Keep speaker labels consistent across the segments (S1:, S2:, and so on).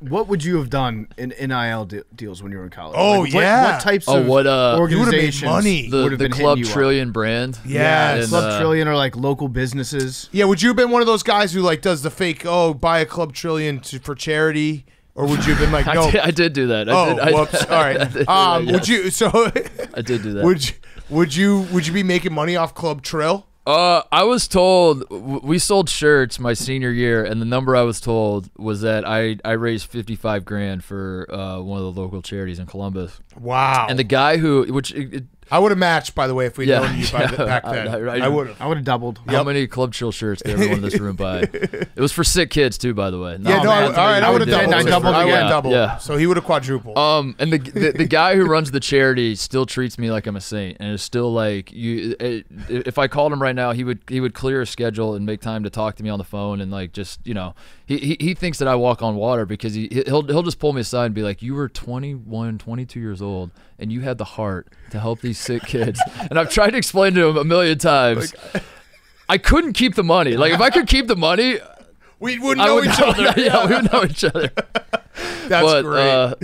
S1: what would you have done in NIL de- deals when you were in college?
S2: Oh,
S1: what,
S2: yeah.
S1: What types
S3: Oh,
S1: of
S3: what, uh, You
S2: would've made money.
S3: The, the
S1: been
S3: Club
S1: you up?
S3: Trillion brand.
S2: yeah
S3: And,
S1: Club
S3: uh,
S1: Trillion are like local businesses.
S2: Yeah, would you have been one of those guys who like does the fake? Oh, buy a club trillion to, for charity, or would you have been like,
S3: I,
S2: no?
S3: did, I did do that. I
S2: oh,
S3: did, I,
S2: whoops. All
S3: I did
S2: right.
S3: that,
S2: Um,
S3: yes.
S2: would you? So,
S3: I did do that.
S2: would you? Would you? Would you be making money off Club Trill?
S3: Uh, I was told we sold shirts my senior year, and the number I was told was that I, I raised fifty five grand for uh, one of the local charities in Columbus.
S2: Wow.
S3: And the guy who, which it, it-
S2: I would have matched, by the way, if we'd
S3: Yeah,
S2: known you by
S3: yeah,
S2: the, back
S3: I-
S2: then.
S3: I-
S2: I,
S3: I-
S2: would have.
S1: I would have doubled.
S3: how many Club Trill shirts did everyone in this room buy? It was for sick kids too, by the way.
S2: Yeah,
S1: Oh,
S2: no, I, all right, I
S1: I
S2: would have doubled.
S1: I doubled
S2: I would have doubled.
S3: Yeah.
S2: So he would have quadrupled.
S3: Um, and the, the the guy who runs the charity still treats me like I'm a saint, and is still like you. It, if I called him right now, he would he would clear a schedule and make time to talk to me on the phone, and like just you know, he he, he thinks that I walk on water because he he'll he'll just pull me aside and be like, you were 21, 22 years old, and you had the heart to help these sick kids, and I've tried to explain to him a million times. I couldn't keep the money. Like if I could keep the money,
S2: we wouldn't know
S3: would
S2: each
S3: know,
S2: other.
S3: Yeah, we would know each other
S2: That's
S3: but,
S2: great.
S3: Uh,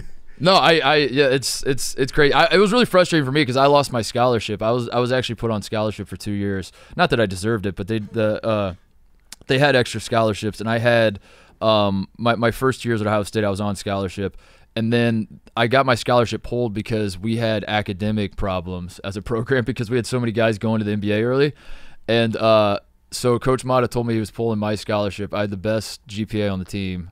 S3: no, I, I, yeah, it's, it's, it's great. I, it was really frustrating for me because I lost my scholarship. I was, I was actually put on scholarship for two years. Not that I deserved it, but they, the, uh, they had extra scholarships, and I had, um, my, my first years at Ohio State, I was on scholarship, and then I got my scholarship pulled because we had academic problems as a program because we had so many guys going to the NBA early, and uh, so Coach Matta told me he was pulling my scholarship. I had the best GPA on the team,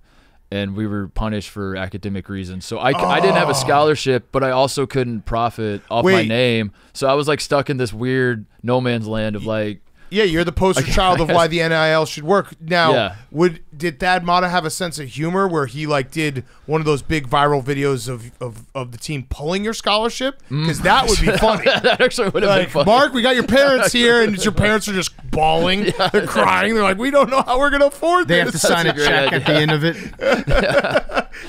S3: and we were punished for academic reasons. So I, I didn't have a scholarship, but I also couldn't profit off my name. So I was like stuck in this weird no man's land of like,
S2: yeah, you're the poster child of why the NIL should work. Now,
S3: Yeah.
S2: would did Thad Matta have a sense of humor where he like did one of those big viral videos of of, of the team pulling your scholarship? Mm. Because that would be funny.
S3: that actually would have been
S2: Like,
S3: fun.
S2: Mark, we got your parents here, and your parents are just bawling. They're crying. They're like, we don't know how we're gonna afford
S1: They
S2: this.
S1: have to sign a check
S3: idea.
S1: at the end of it.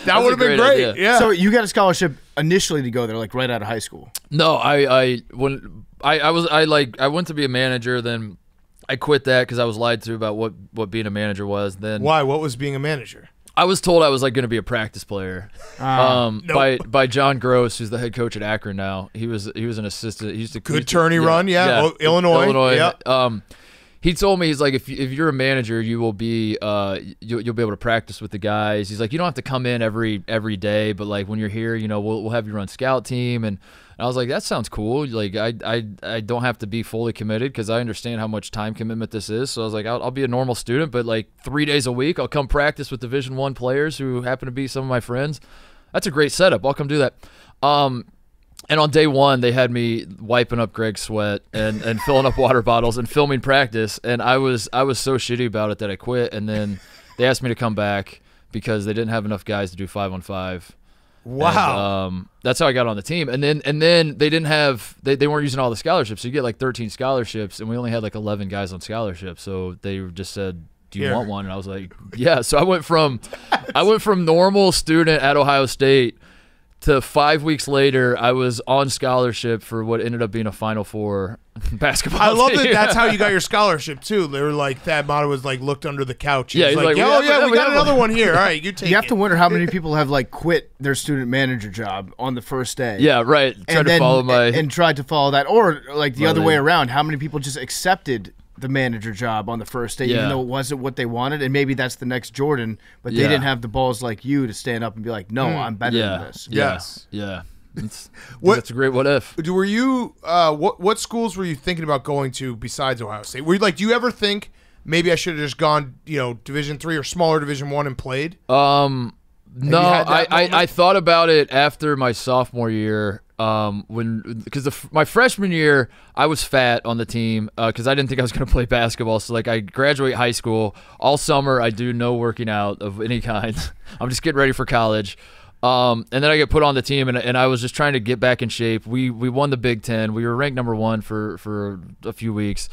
S2: that would have been
S3: great
S2: great.
S3: idea.
S2: Yeah.
S1: So you got a scholarship initially to go there, like right out of high school.
S3: No, I, I when I, I was I like I went to be a manager, then I quit that because I was lied to about what what being a manager was. Then
S2: Why? What was being a manager?
S3: I was told I was like going to be a practice player um,
S2: Nope.
S3: by by John Groce, who's the head coach at Akron now. He was he was an assistant. He used to he
S2: Good
S3: used to-
S2: tourney run, yeah. Oh, Illinois,
S3: Illinois.
S2: yeah.
S3: Um, he told me he's like if if you're a manager, you will be uh you'll, you'll be able to practice with the guys. He's like you don't have to come in every every day, but like when you're here, you know we'll we'll have you run scout team and. I was like, that sounds cool. Like, I, I, I don't have to be fully committed because I understand how much time commitment this is. So I was like, I'll, I'll be a normal student, but like three days a week, I'll come practice with Division One players who happen to be some of my friends. That's a great setup. I'll come do that. Um, and on day one, they had me wiping up Greg's sweat and, and filling up water bottles and filming practice. And I was I was so shitty about it that I quit. And then they asked me to come back because they didn't have enough guys to do five on five.
S2: Wow.
S3: And, um, that's how I got on the team. And then and then they didn't have they, they weren't using all the scholarships. So you get like 13 scholarships, and we only had like 11 guys on scholarships. So they just said, "Do you
S2: Here.
S3: want one?" And I was like, "Yeah." So I went from I went from normal student at Ohio State to five weeks later, I was on scholarship for what ended up being a Final Four basketball.
S2: I love that. That's how you got your scholarship too. They were like Thad Matta was like looked under the couch. He
S3: Yeah,
S2: was
S3: he's
S2: like,
S3: like,
S2: oh
S3: have-
S2: yeah, we,
S3: we
S2: got
S3: have
S2: another
S3: one."
S2: one here. All right, you take.
S1: You have
S2: it.
S1: to wonder how many people have like quit their student manager job on the first day.
S3: yeah, right. Try
S1: and
S3: to
S1: then,
S3: follow my
S1: and tried to follow that, or like the
S3: My
S1: other way around. How many people just accepted the manager job on the first day,
S3: Yeah.
S1: even though it wasn't what they wanted, and maybe that's the next Jordan, but they
S3: Yeah.
S1: didn't have the balls like you to stand up and be like, "No, I'm better
S3: yeah,
S1: than this."
S3: yeah,
S2: Yes.
S3: yeah. It's,
S2: What-
S3: That's a great what if.
S2: Do- Were you? Uh, what what schools were you thinking about going to besides Ohio State? Were you like? Do you ever think maybe I should have just gone, you know, Division three or smaller Division one and played?
S3: Um, no, I, I. I thought about it after my sophomore year. Um, when because my freshman year I was fat on the team because I didn't think I was gonna play basketball. So like I graduate high school all summer I do no working out of any kind. I'm just getting ready for college. Um, and then I get put on the team, and, and I was just trying to get back in shape. We we won the Big Ten. We were ranked number one for for a few weeks.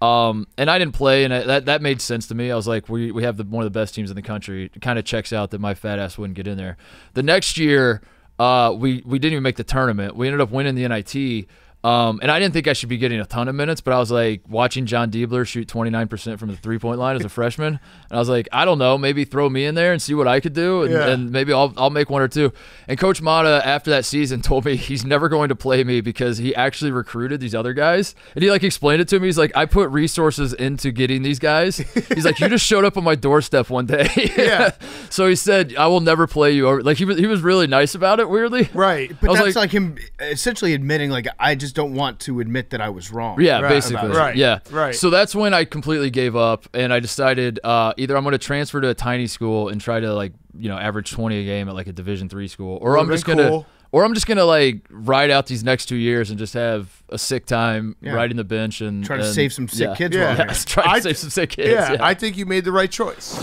S3: Um, and I didn't play, and I, that that made sense to me. I was like, we we have the one of the best teams in the country. It kind of checks out that my fat ass wouldn't get in there. The next year, uh, we we didn't even make the tournament. We ended up winning the NIT. Um, and I didn't think I should be getting a ton of minutes, but I was like watching Jon Diebler shoot 29% from the three point line as a freshman. And I was like, I don't know, maybe throw me in there and see what I could do. And,
S2: Yeah.
S3: and maybe I'll, I'll make one or two. And Coach Matta, after that season, told me he's never going to play me because he actually recruited these other guys. And he like explained it to me. He's like, I put resources into getting these guys. He's like, you just showed up on my doorstep one day.
S2: Yeah.
S3: so he said, I will never play you. Like he was, he was really nice about it, weirdly.
S2: Right.
S1: But that's
S3: like-
S1: like, him essentially admitting, like, I just don't want to admit that I was wrong.
S3: Yeah,
S2: Right,
S3: basically.
S2: Right,
S3: Yeah.
S2: right.
S3: So that's when I completely gave up and I decided uh, either I'm going to transfer to a tiny school and try to like, you know, average 20 a game at like a Division 3 school or I'm just
S2: been
S3: going to
S2: cool.
S3: or I'm just going to like ride out these next 2 years and just have a sick time
S1: Yeah.
S3: riding the bench and
S1: Try to
S3: and-
S1: save some sick
S3: yeah.
S1: kids
S2: Yeah.
S3: Yeah, try to
S2: I-
S3: save some sick kids.
S2: yeah,
S3: Yeah.
S2: I think you made the right choice.